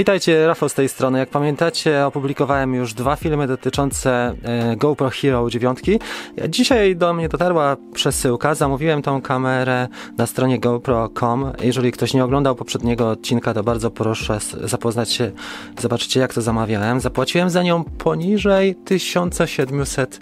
Witajcie, Rafał z tej strony. Jak pamiętacie, opublikowałem już dwa filmy dotyczące e, GoPro Hero 9. Dzisiaj do mnie dotarła przesyłka. Zamówiłem tą kamerę na stronie GoPro.com. Jeżeli ktoś nie oglądał poprzedniego odcinka, to bardzo proszę zapoznać się, zobaczycie jak to zamawiałem. Zapłaciłem za nią poniżej 1700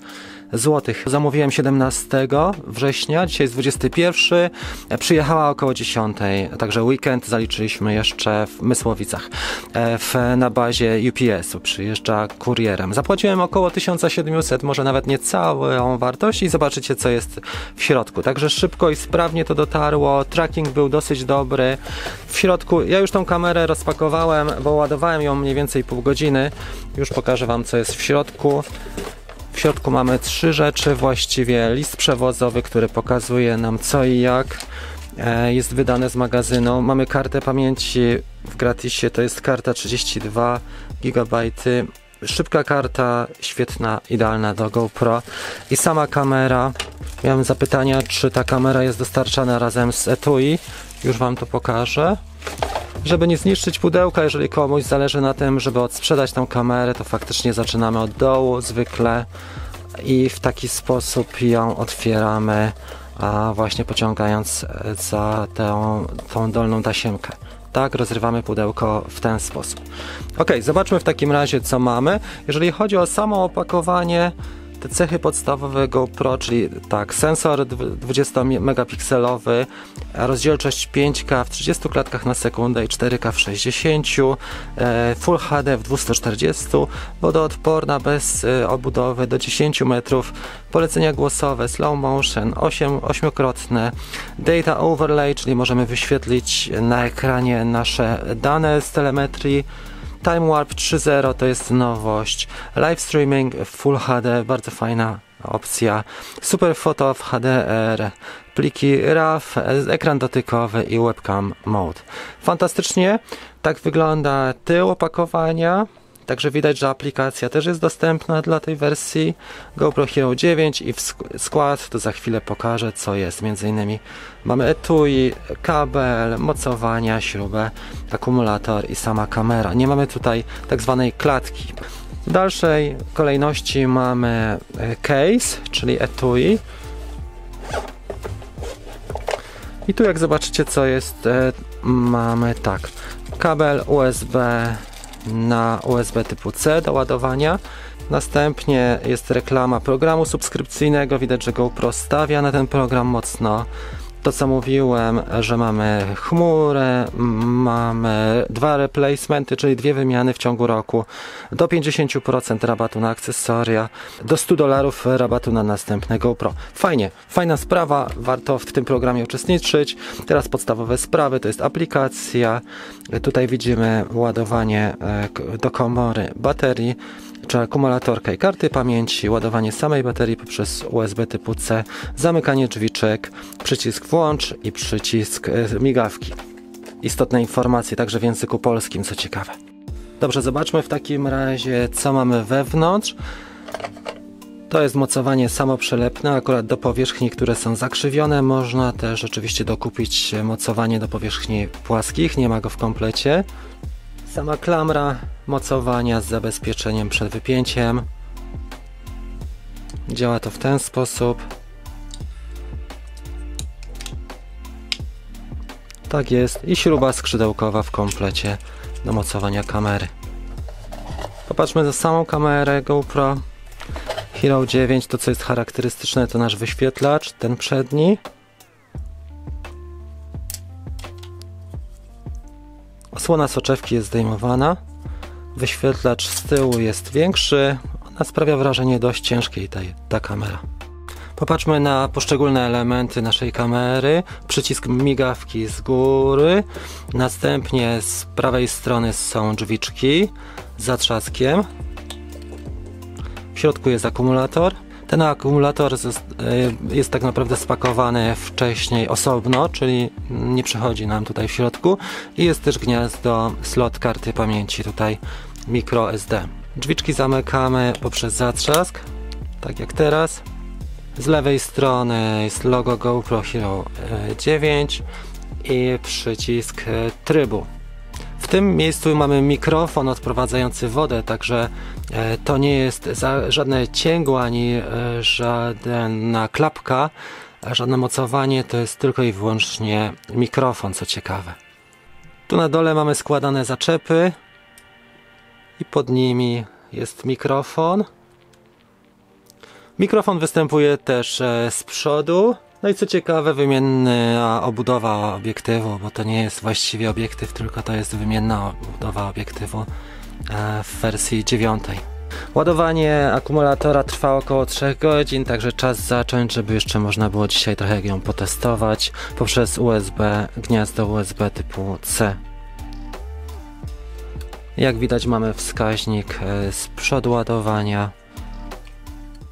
złotych. Zamówiłem 17 września, dzisiaj jest 21. Przyjechała około 10, także weekend zaliczyliśmy jeszcze w Mysłowicach e, w, na bazie UPS-u. Przyjeżdża kurierem. Zapłaciłem około 1700, może nawet nie całą wartość i zobaczycie co jest w środku. Także szybko i sprawnie to dotarło. Tracking był dosyć dobry. W środku, ja już tą kamerę rozpakowałem, bo ładowałem ją mniej więcej pół godziny. Już pokażę Wam co jest w środku. W środku mamy trzy rzeczy, właściwie list przewozowy, który pokazuje nam co i jak e, jest wydane z magazynu. Mamy kartę pamięci w gratisie, to jest karta 32 GB. Szybka karta, świetna, idealna do GoPro. I sama kamera. Miałem zapytania, czy ta kamera jest dostarczana razem z etui. Już Wam to pokażę. Żeby nie zniszczyć pudełka, jeżeli komuś zależy na tym, żeby odsprzedać tą kamerę, to faktycznie zaczynamy od dołu zwykle i w taki sposób ją otwieramy, a właśnie pociągając za tę, tą dolną tasiemkę. Tak, rozrywamy pudełko w ten sposób. Ok, zobaczmy w takim razie, co mamy. Jeżeli chodzi o samo opakowanie, te cechy podstawowe GoPro, czyli tak, sensor 20 megapikselowy, rozdzielczość 5K w 30 klatkach na sekundę i 4K w 60, e, Full HD w 240, wodoodporna bez e, obudowy do 10 metrów, polecenia głosowe, slow motion, 8, 8-krotne, data overlay, czyli możemy wyświetlić na ekranie nasze dane z telemetrii, Time Warp 3.0 to jest nowość. Live streaming Full HD, bardzo fajna opcja. Super Photo w HDR, pliki RAW, ekran dotykowy i webcam mode. Fantastycznie, tak wygląda tył opakowania. Także widać, że aplikacja też jest dostępna dla tej wersji GoPro Hero 9 i w skład to za chwilę pokażę co jest. Między innymi mamy etui, kabel, mocowania, śrubę, akumulator i sama kamera. Nie mamy tutaj tak zwanej klatki. W dalszej kolejności mamy e, case, czyli etui. I tu jak zobaczycie co jest, e, mamy tak, kabel USB na USB typu C do ładowania. Następnie jest reklama programu subskrypcyjnego. Widać, że GoPro stawia na ten program mocno to co mówiłem, że mamy chmurę, mamy dwa replacementy, czyli dwie wymiany w ciągu roku, do 50% rabatu na akcesoria, do 100 dolarów rabatu na następne GoPro. Fajnie, fajna sprawa, warto w tym programie uczestniczyć. Teraz podstawowe sprawy to jest aplikacja, tutaj widzimy ładowanie e, do komory baterii, czy akumulatorka i karty pamięci, ładowanie samej baterii poprzez USB typu C, zamykanie drzwiczek, przycisk włącz i przycisk e, migawki. Istotne informacje także w języku polskim, co ciekawe. Dobrze, zobaczmy w takim razie, co mamy wewnątrz. To jest mocowanie samoprzelepne, akurat do powierzchni, które są zakrzywione. Można też oczywiście dokupić mocowanie do powierzchni płaskich, nie ma go w komplecie. Sama klamra mocowania z zabezpieczeniem przed wypięciem. Działa to w ten sposób. Tak jest. I śruba skrzydełkowa w komplecie do mocowania kamery. Popatrzmy na samą kamerę GoPro Hero 9. To co jest charakterystyczne to nasz wyświetlacz, ten przedni. Osłona soczewki jest zdejmowana. Wyświetlacz z tyłu jest większy. Ona sprawia wrażenie dość ciężkiej ta, ta kamera. Popatrzmy na poszczególne elementy naszej kamery. Przycisk migawki z góry. Następnie z prawej strony są drzwiczki z zatrzaskiem. W środku jest akumulator. Ten akumulator e, jest tak naprawdę spakowany wcześniej osobno, czyli nie przechodzi nam tutaj w środku i jest też gniazdo slot karty pamięci tutaj micro SD. Drzwiczki zamykamy poprzez zatrzask, tak jak teraz. Z lewej strony jest logo GoPro Hero 9 e, i przycisk e, trybu W tym miejscu mamy mikrofon odprowadzający wodę, także e, to nie jest żadne cięgło ani e, żadna klapka, żadne mocowanie, to jest tylko i wyłącznie mikrofon, co ciekawe. Tu na dole mamy składane zaczepy i pod nimi jest mikrofon. Mikrofon występuje też e, z przodu. No i co ciekawe, wymienna obudowa obiektywu, bo to nie jest właściwie obiektyw, tylko to jest wymienna obudowa obiektywu e, w wersji dziewiątej. Ładowanie akumulatora trwa około 3 godzin, także czas zacząć, żeby jeszcze można było dzisiaj trochę ją potestować poprzez USB, gniazdo USB typu C. Jak widać mamy wskaźnik e, z przodu ładowania.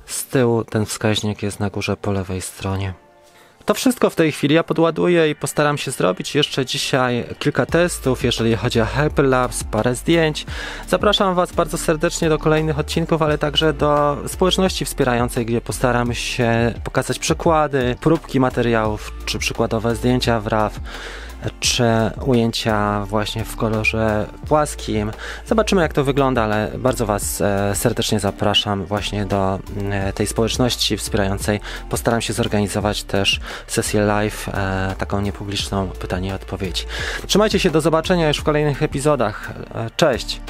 Z tyłu ten wskaźnik jest na górze po lewej stronie. To wszystko w tej chwili. Ja podładuję i postaram się zrobić jeszcze dzisiaj kilka testów, jeżeli chodzi o Hyperlapse, parę zdjęć. Zapraszam Was bardzo serdecznie do kolejnych odcinków, ale także do społeczności wspierającej, gdzie postaram się pokazać przykłady, próbki materiałów czy przykładowe zdjęcia w RAW czy ujęcia właśnie w kolorze płaskim. Zobaczymy jak to wygląda, ale bardzo Was e, serdecznie zapraszam właśnie do e, tej społeczności wspierającej. Postaram się zorganizować też sesję live, e, taką niepubliczną pytanie i odpowiedź. Trzymajcie się, do zobaczenia już w kolejnych epizodach. Cześć!